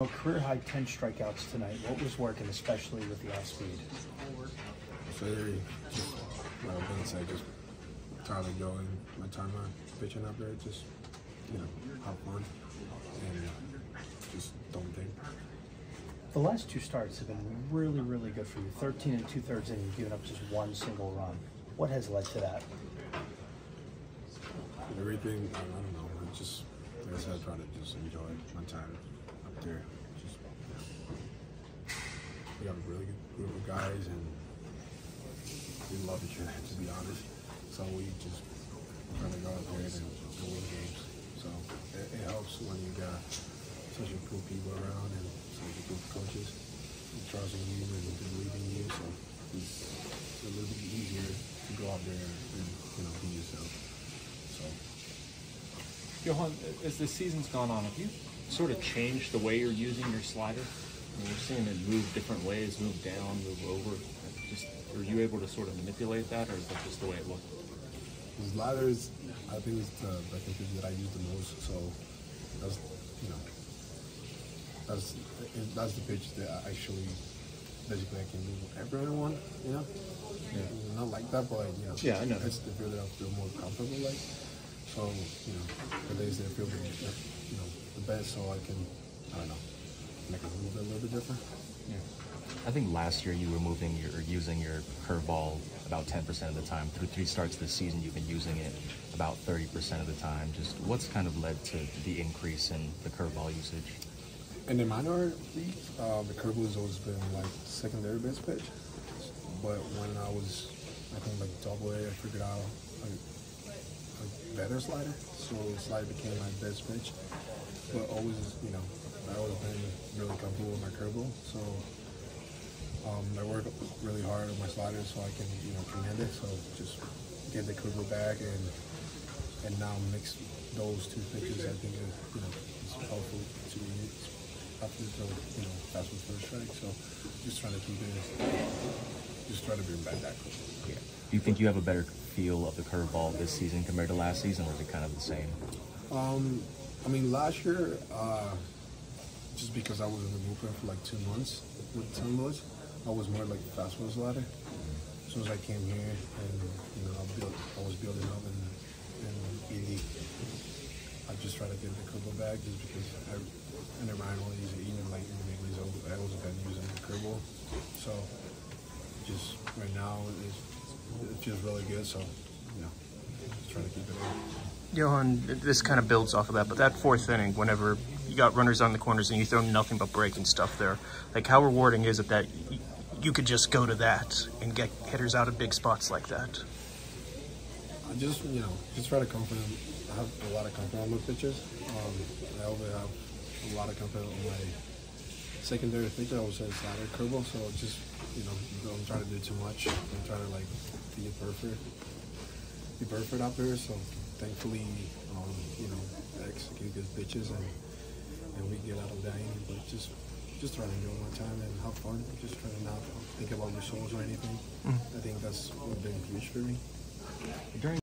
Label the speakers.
Speaker 1: Oh, career high 10 strikeouts tonight. What was working, especially with the off speed?
Speaker 2: Very, just, like I've been saying, just trying to go in my time on pitching up there, just, you know, have fun and uh, just don't think.
Speaker 1: The last two starts have been really, really good for you. 13 and two thirds innings, giving up just one single run. What has led to that?
Speaker 2: Everything, I, I don't know, I just, like I said, I try to just enjoy my time there. Just, we got a really good group of guys and we love each other, to be honest. So we just try to go out there and, and win games. So it, it helps when you got such a cool people around and such a of coaches trusting you and believing you. So it's, it's a little bit easier to go out there and you know be yourself. So
Speaker 3: Johan, as the season's gone on, have you sort of changed the way you're using your slider? I mean, we're seeing it move different ways, move down, move over. Just, are you able to sort of manipulate that, or is that just the way it looked?
Speaker 2: the sliders, I think it's the pitch that I use the most. So that's you know that's that's the pitch that I actually basically I can do everyone. You know, yeah. not like that, but you know,
Speaker 3: Yeah, I know.
Speaker 2: It's the feel that I feel more comfortable like. So you know, the days that I feel the, you know the best, so I can I don't know make it move a little bit different.
Speaker 3: Yeah.
Speaker 4: I think last year you were moving your or using your curveball about 10% of the time. Through three starts this season, you've been using it about 30% of the time. Just what's kind of led to the increase in the curveball usage?
Speaker 2: In the minor leagues, uh, the curveball has always been like secondary base pitch. But when I was, I think like double A, I figured out a, a better slider. So slider became my best pitch. But always, you know, I always been really comfortable with my curveball. So um, I work really hard on my sliders so I can, you know, command it. So just get the curveball back and and now mix those two pitches. I think is, you know, it's helpful to me after the, you know, fast with first strike. So just trying to keep it, just try to bring back that curveball.
Speaker 4: Yeah. Do you think you have a better feel of the curveball this season compared to last season, or is it kind of the same?
Speaker 2: Um, I mean, last year, uh, just because I was in the bullpen for like two months with St. Louis, I was more like fastball slider. As soon as I came here, and you know, I built, I was building up and in Indy. I just try to get the curveball back, just because I, the minor leagues, even like in the big leagues, I was been using the curveball. So, just right now, it's, it feels really good. So, you know, just trying to keep it in.
Speaker 5: Johan, this kind of builds off of that, but that fourth inning, whenever you got runners on the corners and you throw nothing but breaking stuff there, like how rewarding is it that you could just go to that and get hitters out of big spots like that?
Speaker 2: I just, you know, just try to confidence. I have a lot of confidence on my pitches. Um, I also have a lot of confidence on my secondary pitch. I would say slider curveball. So just, you know, don't try to do too much. Don't try to like be a perfect, be perfect out there. So thankfully, um, you know, execute good pitches and and we get out of that inning. But just just try to enjoy my time and have fun. Just try to not think about results or anything. I think that's been huge for me.
Speaker 4: During